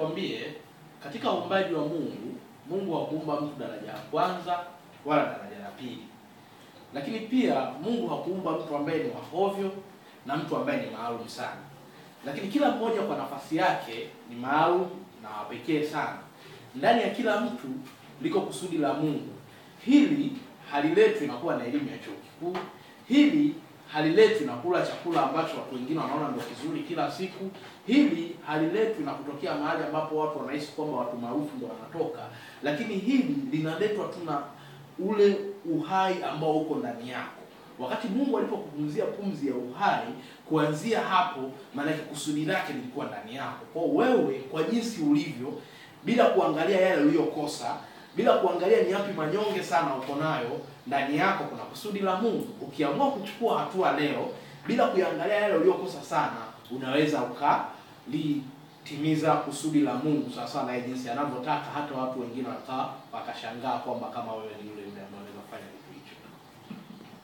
nikwambie, katika uumbaji wa Mungu, Mungu hakuumba mtu daraja la kwanza wala daraja la pili, lakini pia Mungu hakuumba mtu ambaye ni wahovyo na mtu ambaye ni maalum sana, lakini kila mmoja kwa nafasi yake ni maalum na wapekee sana. Ndani ya kila mtu liko kusudi la Mungu. Hili haliletwi na kuwa na elimu ya chuo kikuu. Hili haliletwi na kula chakula ambacho watu wengine wanaona ndio kizuri kila siku. Hili haliletwi na kutokea mahali ambapo watu wanahisi kwamba watu maarufu ndio wanatoka, lakini hili linaletwa tu na ule uhai ambao uko ndani yako. Wakati Mungu alipokupumzia pumzi ya uhai, kuanzia hapo, maanake kusudi lake lilikuwa ndani yako. Kwa wewe, kwa jinsi ulivyo, bila kuangalia yale uliyokosa, bila kuangalia ni yapi manyonge sana uko nayo, ndani yako kuna kusudi la Mungu. Ukiamua kuchukua hatua leo bila kuangalia yale uliokosa sana, unaweza ukalitimiza kusudi la Mungu sawasawa na jinsi anavyotaka, hata watu wengine wakawa wakashangaa kwamba kama wewe ni yule yule ambaye